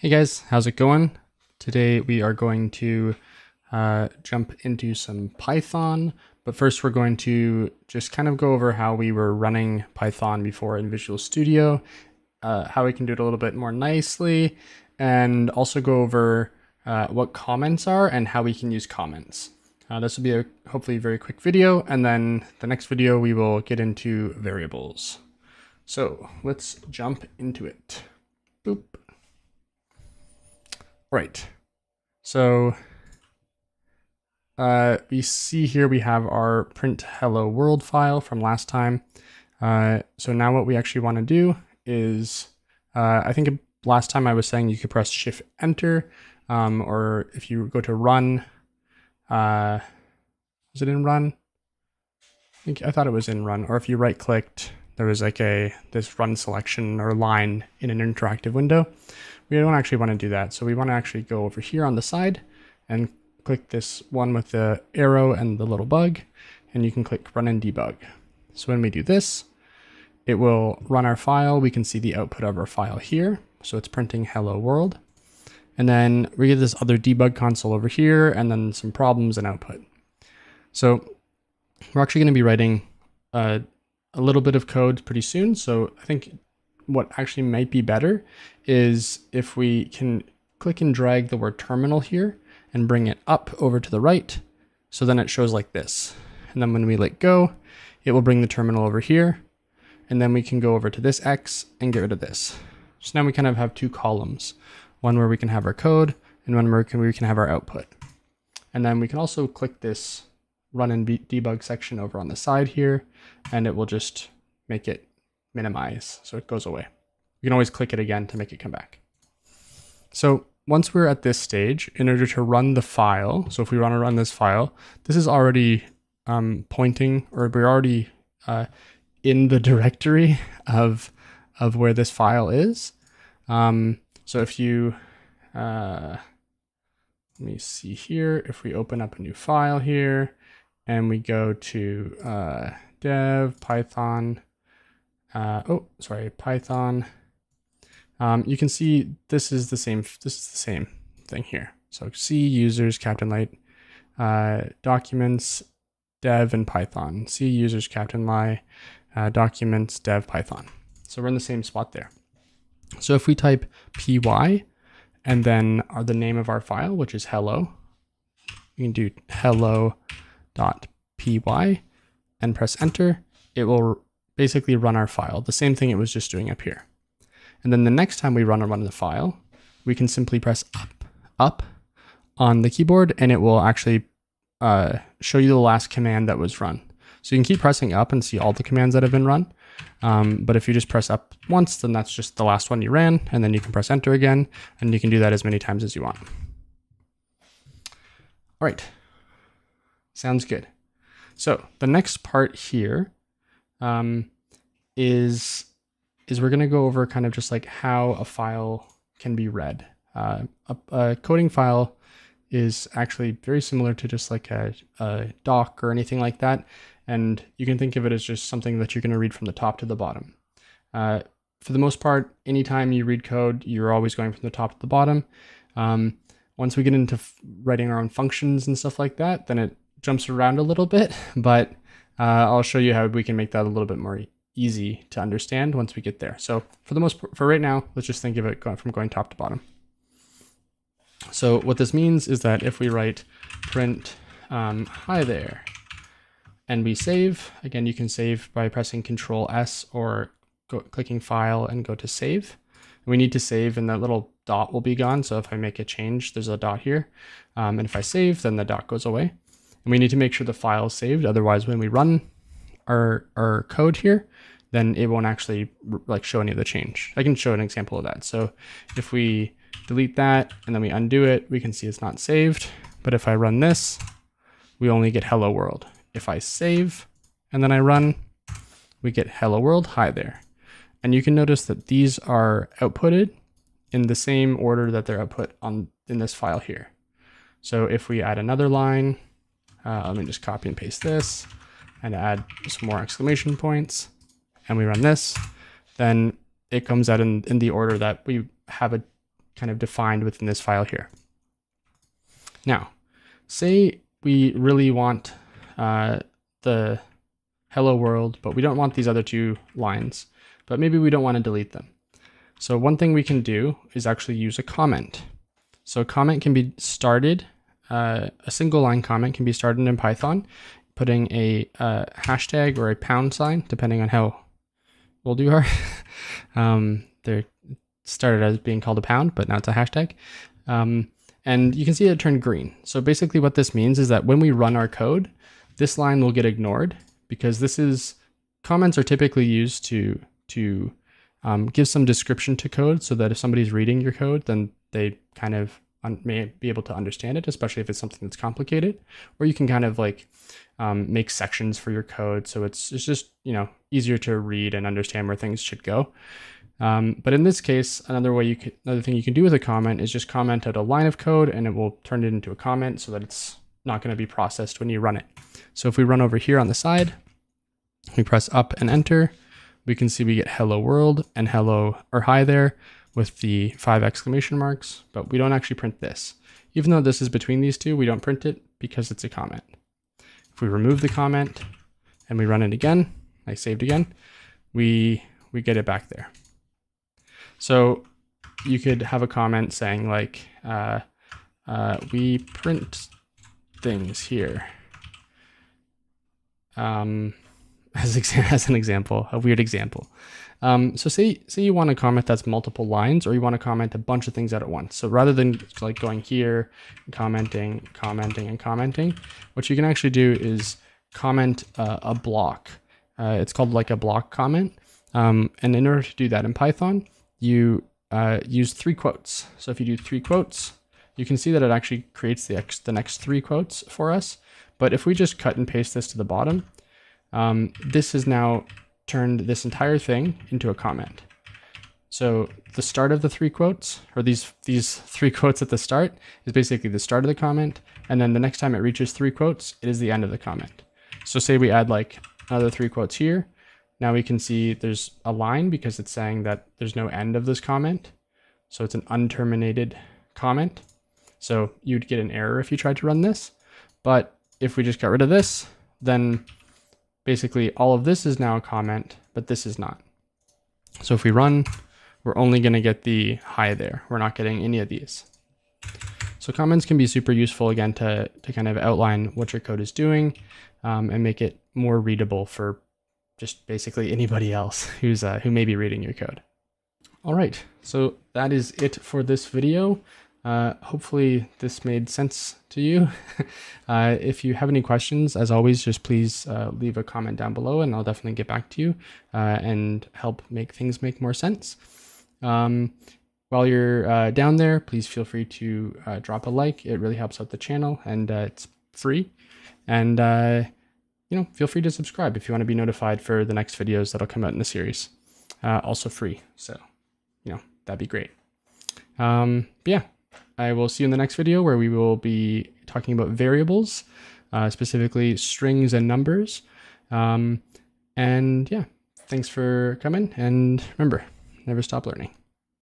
Hey guys, how's it going? Today we are going to uh, jump into some Python, but first we're going to just kind of go over how we were running Python before in Visual Studio, uh, how we can do it a little bit more nicely, and also go over uh, what comments are and how we can use comments. Uh, this will be a hopefully very quick video, and then the next video we will get into variables. So let's jump into it. Right. So uh, we see here we have our print hello world file from last time. Uh, so now what we actually want to do is, uh, I think last time I was saying you could press shift enter, um, or if you go to run, uh, was it in run? I think I thought it was in run, or if you right clicked, there was like a this run selection or line in an interactive window. We don't actually want to do that. So we want to actually go over here on the side and click this one with the arrow and the little bug, and you can click run and debug. So when we do this, it will run our file. We can see the output of our file here. So it's printing hello world. And then we get this other debug console over here and then some problems and output. So we're actually going to be writing a, a little bit of code pretty soon. So I think what actually might be better is if we can click and drag the word terminal here and bring it up over to the right. So then it shows like this. And then when we let go, it will bring the terminal over here. And then we can go over to this X and get rid of this. So now we kind of have two columns, one where we can have our code and one where we can have our output. And then we can also click this run and debug section over on the side here, and it will just make it minimize so it goes away. You can always click it again to make it come back. So once we're at this stage, in order to run the file, so if we want to run this file, this is already um, pointing, or we're already uh, in the directory of, of where this file is. Um, so if you, uh, let me see here, if we open up a new file here, and we go to uh, dev python uh, oh, sorry, Python. Um, you can see this is the same. This is the same thing here. So C users Captain Light uh, documents dev and Python. C users Captain Light uh, documents dev Python. So we're in the same spot there. So if we type py and then are the name of our file, which is hello, we can do hello.py and press enter. It will basically run our file, the same thing it was just doing up here. And then the next time we run a run the file, we can simply press up, up on the keyboard and it will actually uh, show you the last command that was run. So you can keep pressing up and see all the commands that have been run. Um, but if you just press up once, then that's just the last one you ran, and then you can press enter again, and you can do that as many times as you want. All right, sounds good. So the next part here um, is is we're going to go over kind of just like how a file can be read. Uh, a, a, coding file is actually very similar to just like a, a doc or anything like that. And you can think of it as just something that you're going to read from the top to the bottom. Uh, for the most part, anytime you read code, you're always going from the top to the bottom. Um, once we get into writing our own functions and stuff like that, then it jumps around a little bit, but uh, I'll show you how we can make that a little bit more easy to understand once we get there. So for the most, for right now, let's just think of it going, from going top to bottom. So what this means is that if we write print um, hi there and we save, again, you can save by pressing control S or go, clicking file and go to save. We need to save and that little dot will be gone. So if I make a change, there's a dot here. Um, and if I save, then the dot goes away. And we need to make sure the file is saved. Otherwise, when we run our, our code here, then it won't actually like show any of the change. I can show an example of that. So if we delete that and then we undo it, we can see it's not saved. But if I run this, we only get hello world. If I save and then I run, we get hello world, hi there. And you can notice that these are outputted in the same order that they're output on in this file here. So if we add another line, uh, let me just copy and paste this and add some more exclamation points. And we run this, then it comes out in, in the order that we have it kind of defined within this file here. Now, say we really want uh, the hello world, but we don't want these other two lines, but maybe we don't want to delete them. So one thing we can do is actually use a comment. So a comment can be started, uh, a single line comment can be started in Python, putting a uh, hashtag or a pound sign, depending on how old you are. um, they're started as being called a pound, but now it's a hashtag. Um, and you can see it turned green. So basically what this means is that when we run our code, this line will get ignored because this is comments are typically used to to um, give some description to code so that if somebody's reading your code, then they kind of may be able to understand it, especially if it's something that's complicated. Or you can kind of like um, make sections for your code, so it's it's just you know easier to read and understand where things should go. Um, but in this case, another way you can, another thing you can do with a comment is just comment out a line of code and it will turn it into a comment so that it's not going to be processed when you run it. So if we run over here on the side, we press up and enter, we can see we get hello world and hello or hi there with the five exclamation marks, but we don't actually print this. Even though this is between these two, we don't print it because it's a comment. If we remove the comment and we run it again, I saved again, we, we get it back there. So you could have a comment saying like, uh, uh, we print things here. Um, as, as an example, a weird example. Um, so say, say you want a comment that's multiple lines or you want to comment a bunch of things out at once. So rather than like going here, commenting, commenting, and commenting, what you can actually do is comment uh, a block. Uh, it's called like a block comment. Um, and in order to do that in Python, you uh, use three quotes. So if you do three quotes, you can see that it actually creates the, the next three quotes for us. But if we just cut and paste this to the bottom, um, this has now turned this entire thing into a comment. So the start of the three quotes, or these these three quotes at the start, is basically the start of the comment, and then the next time it reaches three quotes, it is the end of the comment. So say we add like another three quotes here, now we can see there's a line because it's saying that there's no end of this comment. So it's an unterminated comment. So you'd get an error if you tried to run this. But if we just got rid of this, then basically all of this is now a comment, but this is not. So if we run, we're only going to get the hi there. We're not getting any of these. So comments can be super useful again to, to kind of outline what your code is doing um, and make it more readable for just basically anybody else who's uh, who may be reading your code. All right, so that is it for this video. Uh, hopefully this made sense to you. uh, if you have any questions, as always, just please uh, leave a comment down below and I'll definitely get back to you uh, and help make things make more sense. Um, while you're uh, down there, please feel free to uh, drop a like. It really helps out the channel and it's free. And, you know, feel free to subscribe if you want to be notified for the next videos that'll come out in the series. also free, so, you know, that'd be great. Um, yeah, I will see you in the next video where we will be talking about variables, uh, specifically strings and numbers. Um, and yeah, thanks for coming. And remember, never stop learning.